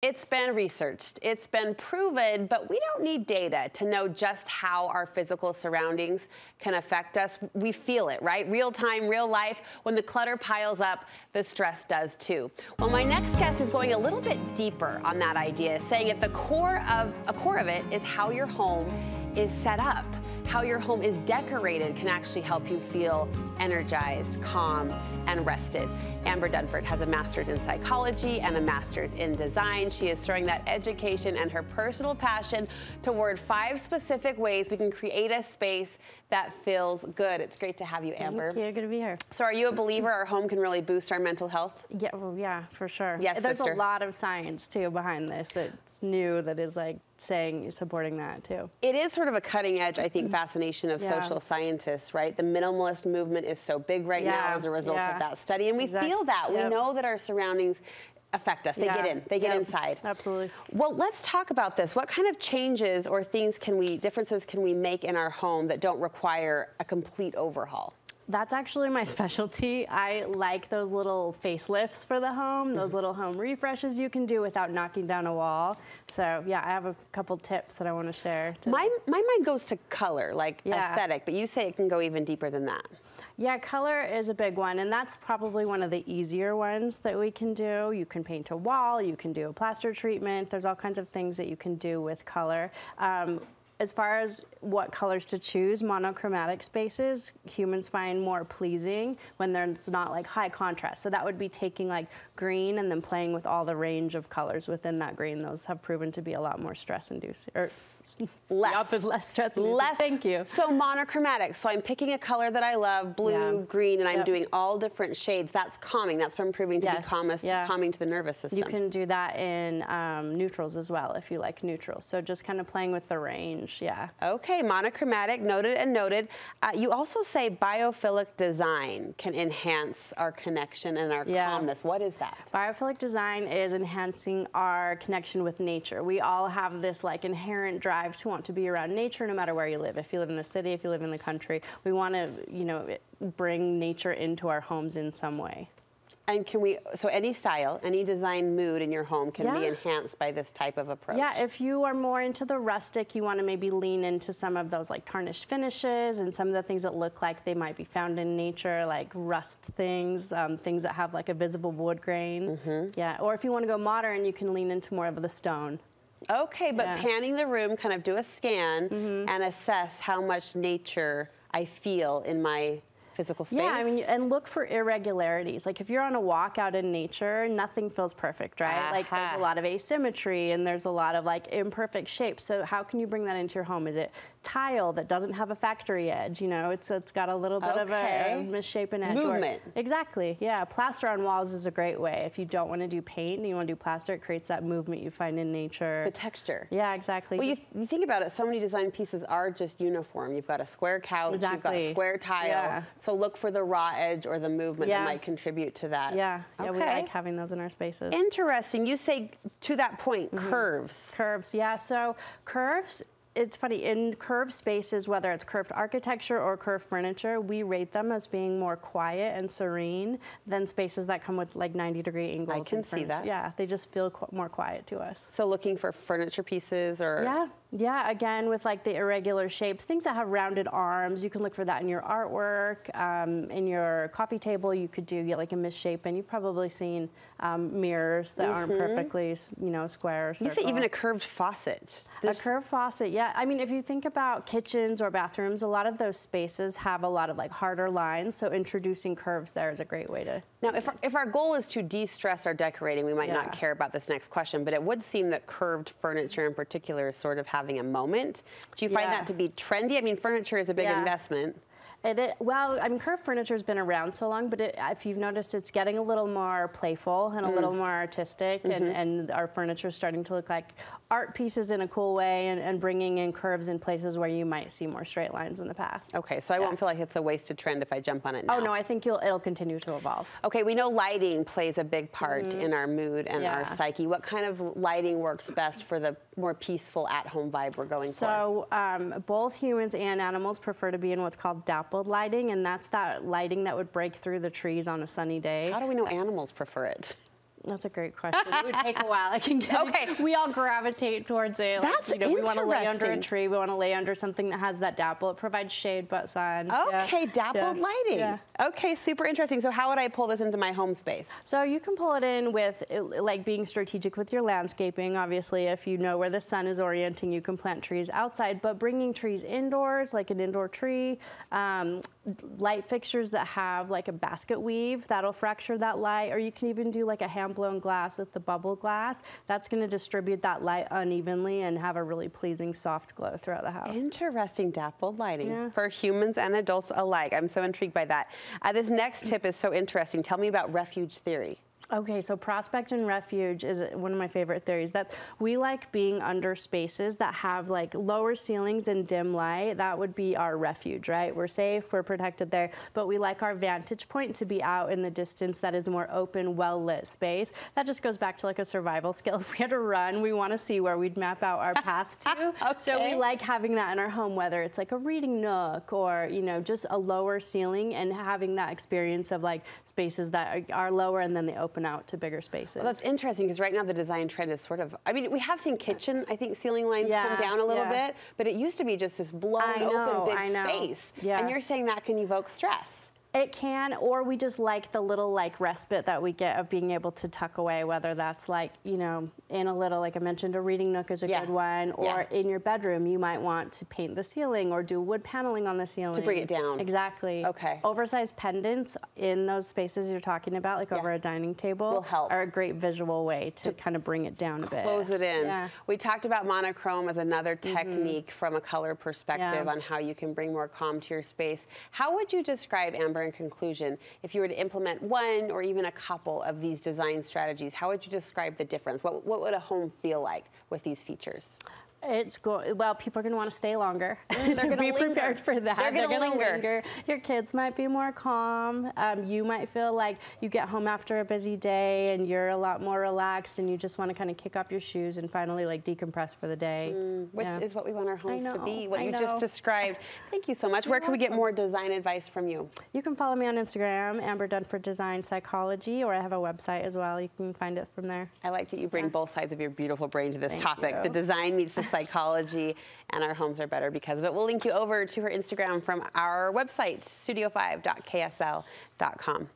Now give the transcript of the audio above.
It's been researched, it's been proven, but we don't need data to know just how our physical surroundings can affect us. We feel it, right? Real time, real life. When the clutter piles up, the stress does too. Well, my next guest is going a little bit deeper on that idea, saying at the core of a core of it is how your home is set up how your home is decorated can actually help you feel energized, calm, and rested. Amber Dunford has a master's in psychology and a master's in design. She is throwing that education and her personal passion toward five specific ways we can create a space that feels good. It's great to have you, Amber. Thank you. Good to be here. So, are you a believer our home can really boost our mental health? Yeah, well, yeah, for sure. Yes, There's sister. a lot of science too behind this that's new that is like saying supporting that too. It is sort of a cutting edge, I think, mm. fascination of Yeah. social scientists, right? The minimalist movement is so big right now as a result yeah. of that study, and we Exact- feel that. yep. We know that our surroundings affect us. They get in. They get yep, inside. Absolutely. Well, let's talk about this. What kind of changes or things can we, differences can we make in our home that don't require a complete overhaul? That's actually my specialty. I like those little facelifts for the home, those little home refreshes you can do without knocking down a wall. So yeah, I have a couple tips that I want to share. to- My, my mind goes to color, like Yeah. aesthetic, but you say it can go even deeper than that. Yeah, color is a big one, and that's probably one of the easier ones that we can do. You can paint a wall, you can do a plaster treatment. There's all kinds of things that you can do with color. Um, as far as what colors to choose, monochromatic spaces humans find more pleasing when there's not like high contrast. So that would be taking like green and then playing with all the range of colors within that green. Those have proven to be a lot more stress inducing, or Less. less stress inducing. Less. Thank you. So monochromatic. So I'm picking a color that I love, blue, Yeah. green, and I'm Yep. doing all different shades. That's calming. That's been proving to Yes. be calmest, Yeah. calming to the nervous system. You can do that in um, neutrals as well if you like neutrals. So just kind of playing with the range, yeah. Okay, monochromatic, noted and noted. Uh, you also say biophilic design can enhance our connection and our Yeah. calmness. What is that? Biophilic design is enhancing our connection with nature. We all have this like inherent drive to want to be around nature no matter where you live. If you live in the city, if you live in the country, we want to, you know, bring nature into our homes in some way. And can we, so any style, any design mood in your home can be enhanced by this type of approach? Yeah, if you are more into the rustic, you want to maybe lean into some of those like tarnished finishes and some of the things that look like they might be found in nature, like rust things, um, things that have like a visible wood grain. Mm-hmm. Yeah, or if you want to go modern, you can lean into more of the stone. Okay, but Yeah. Panning the room, kind of do a scan and assess how much nature I feel in my physical space. Yeah, I mean, and look for irregularities. Like if you're on a walk out in nature, nothing feels perfect, right? Like there's a uh-huh. lot of asymmetry and there's a lot of like imperfect shapes. So how can you bring that into your home? Is it tile that doesn't have a factory edge? You know, it's it's got a little bit of a, a misshapen edge. or- Movement. exactly. Yeah, plaster on walls is a great way. If you don't want to do paint and you want to do plaster, it creates that movement you find in nature. the texture. yeah, exactly. Well, you, you think about it, so many design pieces are just uniform. You've got a square couch, Exactly. you've got a square tile. Yeah. So look for the raw edge or the movement that might contribute to that. yeah, yeah, we like having those in our spaces. Interesting. You say to that point, Mm-hmm. curves. Curves, yeah. So curves, it's funny, in curved spaces, whether it's curved architecture or curved furniture, we rate them as being more quiet and serene than spaces that come with like 90 degree angles. I can see that. Yeah, they just feel qu- more quiet to us. So looking for furniture pieces or Yeah, yeah. Again, with like the irregular shapes, things that have rounded arms, you can look for that in your artwork. Um, in your coffee table, you could do yeah, like a misshapen. You've probably seen um, mirrors that aren't perfectly, you know, square. Or Mm-hmm. you say circle. even a curved faucet. A curved faucet, yeah. I mean, if you think about kitchens or bathrooms, a lot of those spaces have a lot of like harder lines. So introducing curves there is a great way to. Now, if our, if our goal is to de-stress our decorating, we might Yeah. not care about this next question, but it would seem that curved furniture in particular is sort of having a moment. Do you find Yeah. that to be trendy? I mean, furniture is a big Yeah. investment. It, it, well, I mean, curved furniture has been around so long, but it, if you've noticed, it's getting a little more playful and a little more artistic, and, and our furniture is starting to look like art pieces in a cool way, and, and bringing in curves in places where you might see more straight lines in the past. Okay, so I won't feel like it's a wasted trend if I jump on it now. Oh no, I think you'll, it'll continue to evolve. Okay, we know lighting plays a big part in our mood and our Mm-hmm. Psyche. What kind of lighting works best for the more peaceful at-home vibe we're going for? So um, both humans and animals prefer to be in what's called dappled lighting, and that's that lighting that would break through the trees on a sunny day. How do we know animals prefer it? That's a great question. It would take a while. I can get Okay. it. We all gravitate towards it. Like, That's you know, we want to lay under a tree. We want to lay under something that has that dapple. It provides shade but sun. Yeah. Okay, dappled Yeah. lighting. Yeah. Okay, super interesting. So how would I pull this into my home space? So you can pull it in with like being strategic with your landscaping. Obviously, if you know where the sun is orienting, you can plant trees outside. But bringing trees indoors, like an indoor tree, um, light fixtures that have like a basket weave that'll fracture that light, or you can even do like a hand blown glass with the bubble glass. That's going to distribute that light unevenly and have a really pleasing soft glow throughout the house. Interesting dappled lighting Yeah. for humans and adults alike. I'm so intrigued by that. Uh, this next tip is so interesting. Tell me about refuge theory. Okay, so prospect and refuge is one of my favorite theories. That we like being under spaces that have like lower ceilings and dim light. That would be our refuge, right? We're safe, we're protected there, but we like our vantage point to be out in the distance that is a more open, well lit space. That just goes back to like a survival skill. If we had to run, we want to see where we'd map out our path to. So we like having that in our home, whether it's like a reading nook or you know just a lower ceiling and having that experience of like spaces that are lower and then the open out to bigger spaces. Well, that's interesting because right now the design trend is sort of, I mean, we have seen kitchen, I think ceiling lines Yeah, come down a little yeah. bit, but it used to be just this blown know, open big space. Yeah. And you're saying that can evoke stress. It can, or we just like the little like respite that we get of being able to tuck away, whether that's like, you know, in a little, like I mentioned, a reading nook is a Yeah. good one, or Yeah. in your bedroom, you might want to paint the ceiling or do wood paneling on the ceiling. To bring it down. Exactly. Okay. Oversized pendants in those spaces you're talking about, like Yeah. over a dining table, Will help. are a great visual way to, kind of bring it down a bit. Close it in. We talked about monochrome as another mm-hmm. technique from a color perspective on how you can bring more calm to your space. How would you describe, Amber, in conclusion, if you were to implement one or even a couple of these design strategies? How would you describe the difference? What, what would a home feel like with these features? It's go- well, people are going to want to stay longer. they're so gonna be linger. prepared for that. They're gonna gonna linger. Your kids might be more calm. Um, you might feel like you get home after a busy day and you're a lot more relaxed, and you just want to kind of kick off your shoes and finally like decompress for the day. Which Yeah. is what we want our homes to be, what I you just described. Thank you so much. Where can we get more design advice from you? You can follow me on Instagram, Amber Dunford Design Psychology, or I have a website as well. You can find it from there. I like that you bring both sides of your beautiful brain to this Thank topic. you. The design meets the psychology, and our homes are better because of it. We'll link you over to her Instagram from our website, studio5.ksl.com.